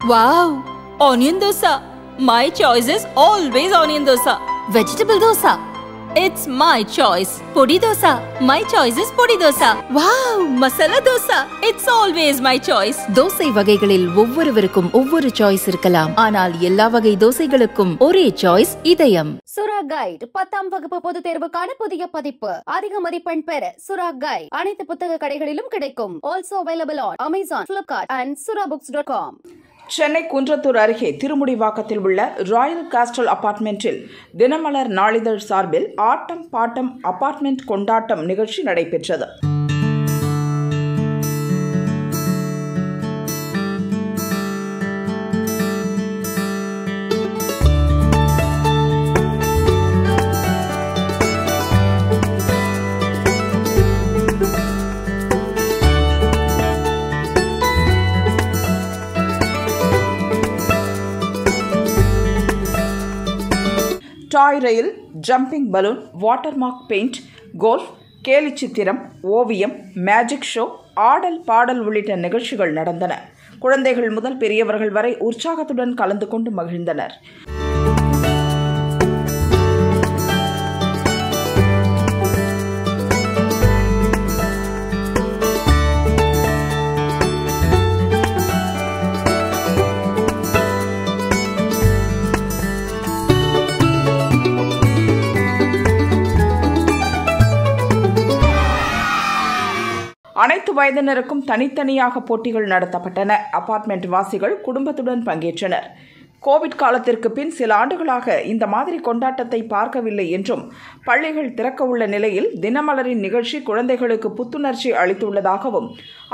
Wow! Onion dosa! My choice is always onion dosa. Vegetable dosa. It's my choice. Podi dosa. My choice is podi dosa. Wow! Masala dosa. It's always my choice. Dosa வகைகளில் ஒவ்வொருவருக்கும் ஒவ்வொரு choice இருக்கலாம் ஆனால் எல்லா வகை தோசைகளுக்கும் ஒரே choice இதயம் சுரா கைட் பத்தாம் வகுப்பு பொதுத் தேர்வுக்கான புதிய பதிப்பு அதிக மதிப்பெண் பெற சுரா கைட் அனைத்து புத்தக கடைகளிலும் கிடைக்கும் also available on Amazon Flipkart and Sura books dot com Chennai Kundrathur அருகே திருமுடிவாக்கத்தில் உள்ள ராயல் காஸ்டல் அபார்ட்மெண்ட்டில் தினமலர் நாளிதழ் சார்பில் ஆட்டம் பாட்டம் அபார்ட்மெண்ட் கொண்டாட்டம் நிகழ்ச்சி நடைபெற்றது. டாய் ரயில் jumping balloon water mark paint golf கேலி சித்திரம் ஓவியம் மேஜிக் ஷோ ஆடல் பாடல் உள்ளிட்ட நிகழ்ச்சிகள் நடந்தன. குழந்தைகள் முதல் பெரியவர்கள் வரை உற்சாகத்துடன் கலந்து கொண்டு மகிழ்ந்தனர். அனைத்து வயதினருக்கும் தனித்தனியாக போட்டிகள் நடத்தப்பட்டன. அபார்ட்மெண்ட் வாசிகள் குடும்பத்துடன் பங்கேற்றனர். கோவிட் காலத்திற்கு பின் சில ஆண்டுகளாக இந்த மாதிரி கொண்டாட்டத்தை பார்க்கவில்லை என்றும் பள்ளிகள் திறக்க உள்ள நிலையில் தினமலரின் நிகழ்ச்சி குழந்தைகளுக்கு புத்துணர்ச்சி அளித்துள்ளதாகவும்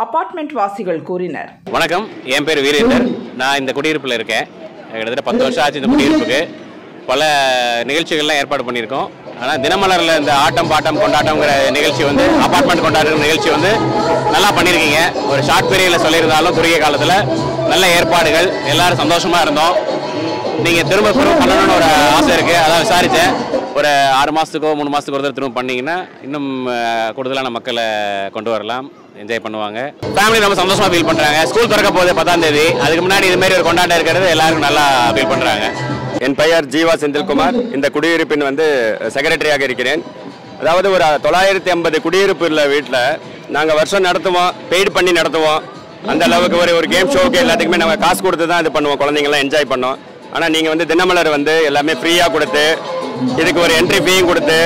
அபார்ட்மெண்ட் வாசிகள் கூறினர். வணக்கம். என் பேர் வீரேந்தர். நான் இந்த குடியிருப்பில் இருக்கேன். கிட்டத்தட்ட பத்து வருஷம் ஆச்சு இந்த குடியிருப்புக்கு. பல நிகழ்ச்சிகள்லாம் ஏற்பாடு பண்ணியிருக்கோம். ஆனால் தினமலரில் இந்த ஆட்டம் பாட்டம் கொண்டாட்டம்ங்கிற நிகழ்ச்சி வந்து அப்பார்ட்மெண்ட் கொண்டாடுற நிகழ்ச்சி வந்து நல்லா பண்ணியிருக்கீங்க ஒரு ஷார்ட் பீரியடில் சொல்லியிருந்தாலும் குறுகிய காலத்தில் நல்ல ஏற்பாடுகள் எல்லாரும் சந்தோஷமாக இருந்தோம். நீங்கள் திரும்ப திரும்ப பண்ணணும்னு ஒரு ஆசை இருக்குது அதான் விசாரித்தேன் ஒரு ஆறு மாதத்துக்கோ மூணு மாதத்துக்கு ஒரு தடவை திரும்ப பண்ணிங்கன்னா இன்னும் கூடுதலான மக்களை கொண்டு வரலாம். என்ஜாய் பண்ணுவாங்க. ஃபேமிலி ரொம்ப சந்தோஷமாக ஃபீல் பண்ணுறாங்க ஸ்கூல் திறக்க போகுது பத்தாம் தேதி. அதுக்கு முன்னாடி இதுமாரி ஒரு கொண்டாட்டம் இருக்கிறது எல்லாருக்கும் நல்லா ஃபீல் பண்ணுறாங்க என் பெயர் ஜீவா செந்தில்குமார். இந்த குடியிருப்பின் வந்து செக்ரட்டரியாக இருக்கிறேன். அதாவது ஒரு தொள்ளாயிரத்தி ஐம்பது குடியிருப்பு உள்ள வீட்டில் நாங்கள் வருஷம் நடத்துவோம் பெய்டு பண்ணி நடத்துவோம். அந்த அளவுக்கு ஒரு ஒரு கேம் ஷோக்கு எல்லாத்துக்குமே நாங்கள் காசு கொடுத்து தான் இது பண்ணுவோம். குழந்தைங்களாம் என்ஜாய் பண்ணோம் ஆனால் நீங்கள் வந்து தினமலர் வந்து எல்லாமே ஃப்ரீயாக கொடுத்து இதுக்கு ஒரு என்ட்ரி ஃபீயும் கொடுத்து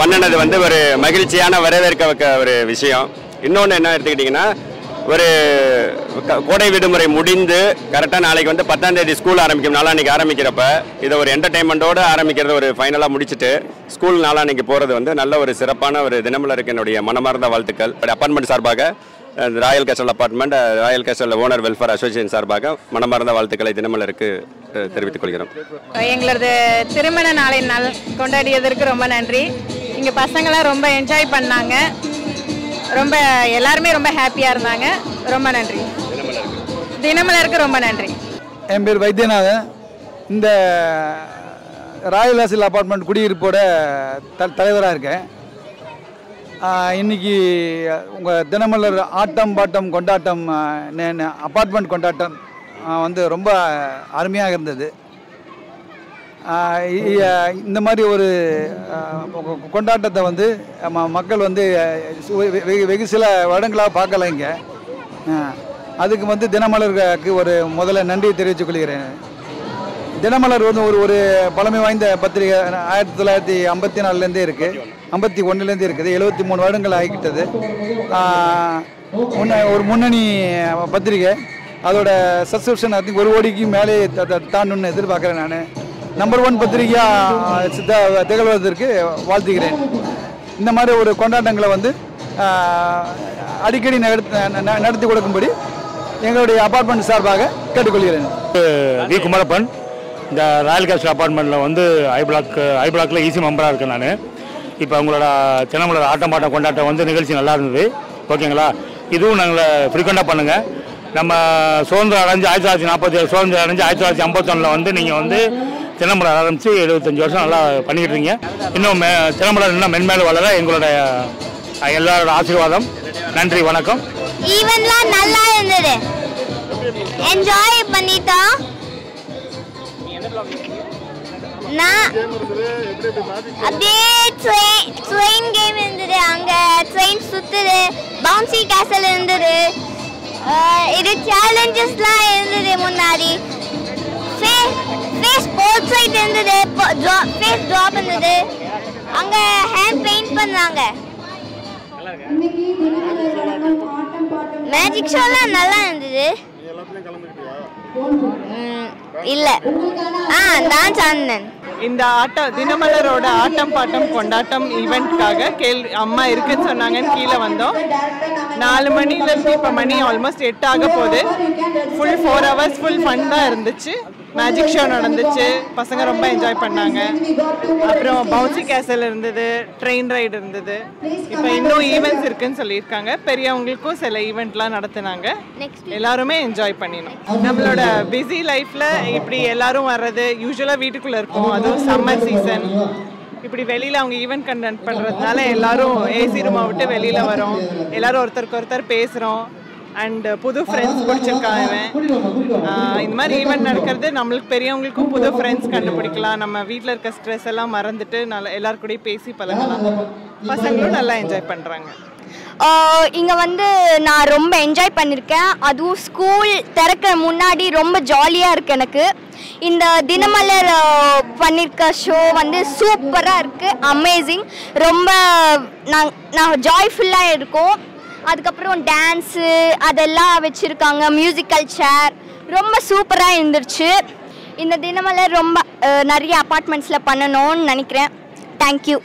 பண்ணினது வந்து ஒரு மகிழ்ச்சியான வரவேற்க வைக்க ஒரு விஷயம். இன்னொன்று என்ன எடுத்துக்கிட்டிங்கன்னா ஒரு க- கோடை விடுமுறை முடிந்து கரெக்டாக நாளைக்கு வந்து பத்தாம் தேதி ஸ்கூல் ஆரம்பிக்கும் நாளான்னைக்கு ஆரம்பிக்கிறப்ப இதை ஒரு என்டர்டைன்மெண்ட்டோடு ஆரம்பிக்கிறத ஒரு ஃபைனலாக முடிச்சுட்டு ஸ்கூல் நாளான்னைக்கு போகிறது வந்து நல்ல ஒரு சிறப்பான ஒரு தினமலருக்கு என்னுடைய மனமார்ந்த வாழ்த்துக்கள். அப்பார்ட்மெண்ட் சார்பாக Royal Castle apartment Royal Castle owner welfare association சார்பாக மனமார்ந்த வாழ்த்துக்களை தினமலருக்கு அஹ், தெரிவித்துக் கொள்கிறோம். எங்களது திருமண நாளை நாள் கொண்டாடியதற்கு ரொம்ப நன்றி. இங்கே பசங்களாம் ரொம்ப என்ஜாய் பண்ணாங்க. ரொம்ப எல்லாருமே ரொம்ப ஹாப்பியாக இருந்தாங்க. ரொம்ப நன்றி. தினமலருக்கு ரொம்ப நன்றி. என் பேர் வைத்தியநாதன். இந்த ராயல் ஹாசில் அப்பார்ட்மெண்ட் குடியிருப்போட த தலைவராக இருக்கேன். இன்றைக்கி இன்னைக்கு உங்கள் தினமலர் ஆட்டம் பாட்டம் கொண்டாட்டம் அப்பார்ட்மெண்ட் கொண்டாட்டம் வந்து ரொம்ப அருமையாக இருந்தது. இந்த மாதிரி ஒரு கொண்டாட்டத்தை வந்து ம- மக்கள் வந்து வெகு வெகு சில வருடங்களாக பார்க்கல இங்கே. அதுக்கு வந்து தினமலருக்கு ஒரு முதல்ல நன்றி தெரிவித்துக் கொள்கிறேன். தினமலர் வந்து ஒரு ஒரு பழமை வாய்ந்த பத்திரிகை ஆயிரத்தி தொள்ளாயிரத்தி ஐம்பத்தி நாலுலேருந்தே இருக்குது ஐம்பத்தி ஒன்றுலேருந்தே இருக்குது. எழுபத்தி மூணு வருடங்கள் ஆகிக்கிட்டது. முன்ன ஒரு முன்னணி பத்திரிகை. அதோட சப்ஸ்கிரிப்ஷன் ஐ ஒரு கோடிக்கு மேலே தாண்டணும்னு எதிர்பார்க்குறேன் நான். நம்பர் ஒன் பத்திரிகையாக திகழ்வதற்கு வாழ்த்துகிறேன். இந்த மாதிரி ஒரு கொண்டாட்டங்களை வந்து அடிக்கடி நடத்தி ந- கொடுக்கும்படி எங்களுடைய அபார்ட்மெண்ட் சார்பாக கேட்டுக்கொள்கிறேன். வி. குமரப்பன். இந்த ராயல் கேஸ்ட் அப்பார்ட்மெண்ட்டில் வந்து ஐ பிளாக் ஐ பிளாக்ல ஈஸி மெம்பராக இருக்கேன் நான். இப்போ உங்களோட தினமலர் ஆட்டம் பாட்டம் கொண்டாட்டம் வந்து நிகழ்ச்சி நல்லா இருந்தது. ஓகேங்களா? இதுவும் நாங்கள் ஃப்ரீக்வெண்ட்டாக பண்ணுங்கள் நம்ம சுதந்திரம் அடைஞ்சு ஆயிரத்தி தொள்ளாயிரத்தி நாற்பத்தி ஏழு சுதந்திரம் அடைஞ்சு ஆயிரத்தி தொள்ளாயிரத்தி ஐம்பத்தொன்னில் வந்து நீங்கள் வந்து தினமரம் ஆரம்பித்து எழுபத்தஞ்சி வருஷம் நல்லா பண்ணிக்கிட்டு இருக்கீங்க. இன்னும் மே தினமரம் இன்னும் மென்மேலும் வளர எங்களோட எல்லாரோட ஆசீர்வாதம். நன்றி வணக்கம். ஈவெண்ட்லாம் நல்லா இருந்தது. என்ஜாய் பண்ணிட்டோம். நான் அப்படியே ட்ரெயின் கேம் இருந்தது. அங்கே ட்ரெயின் சுற்றுது பவுன்சி கேசல் இருந்தது. இது சேலஞ்சஸ்லாம் இருந்தது முன்னாடி. சரி ஃபேஸ் போத் சைட் இருந்தது. ஃபேஸ் ட்ராப் இருந்தது. அங்க ஹேண்ட் பெயிண்ட் பண்ணாங்க. மேஜிக் ஷோலாம் நல்லா இருந்தது. இல்ல. ஆ நான் சாந்தன் இந்த ஆட்டம் தினமலரோட ஆட்டம் பாட்டம் கொண்டாட்டம் ஈவெண்ட்காக கேள் அம்மா இருக்குன்னு சொன்னாங்கன்னு கீழே வந்தோம். நாலு மணிலேருந்து இப்போ மணி ஆல்மோஸ்ட் எட்டு ஆக போகுது. Full four hours full fun தான் இருந்துச்சு. மேஜிக் ஷோ நடந்துச்சு. பசங்க ரொம்ப என்ஜாய் பண்ணாங்க. அப்புறம் பவுன்சி கேசல் இருந்தது ட்ரெயின் ரைடு இருந்தது. இப்போ இன்னும் ஈவெண்ட்ஸ் இருக்குன்னு சொல்லியிருக்காங்க. பெரியவங்களுக்கும் சில ஈவெண்ட்லாம் நடத்துனாங்க. எல்லாருமே என்ஜாய் பண்ணினோம். நம்மளோட பிஸி லைஃப்ல இப்படி எல்லாரும் வர்றது யூஸ்வலாக வீட்டுக்குள்ள இருக்கும். அதுவும் சம்மர் சீசன் இப்படி வெளியில அவங்க ஈவெண்ட் கண்டக்ட் பண்றதுனால எல்லாரும் ஏசி ரூமை விட்டு வெளியில வரோம். எல்லாரும் ஒருத்தருக்கு ஒருத்தர் பேசுறோம். அண்ட் புது ஃப்ரெண்ட்ஸ் பிடிச்சிருக்காங்க ஆஹ் இந்த மாதிரி ஈவெண்ட் நடக்கிறது நம்மளுக்கு பெரியவங்களுக்கும் புது ஃப்ரெண்ட்ஸ் கண்டுபிடிக்கலாம். நம்ம வீட்டில் இருக்க ஸ்ட்ரெஸ் எல்லாம் மறந்துட்டு நல்லா எல்லார் கூடயும் பேசி பழகலாம். பசங்களும் நல்லா என்ஜாய் பண்றாங்க. இங்கே வந்து நான் ரொம்ப என்ஜாய் பண்ணியிருக்கேன் அதுவும் ஸ்கூல் திறக்க முன்னாடி ரொம்ப ஜாலியாக இருக்கு எனக்கு. இந்த தினமலர் பண்ணியிருக்க ஷோ வந்து சூப்பராக இருக்குது அமேசிங் ரொம்ப நான் நான் ஜாய்ஃபுல்லாக இருக்கும். அதுக்கப்புறம் டான்ஸு அதெல்லாம் வச்சுருக்காங்க மியூசிக்கல் சேர் ரொம்ப சூப்பராக இருந்துருச்சு. இந்த தினமலர் ரொம்ப நிறைய அப்பார்ட்மெண்ட்ஸில் பண்ணணும்னு நினைக்கிறேன். தேங்க்யூ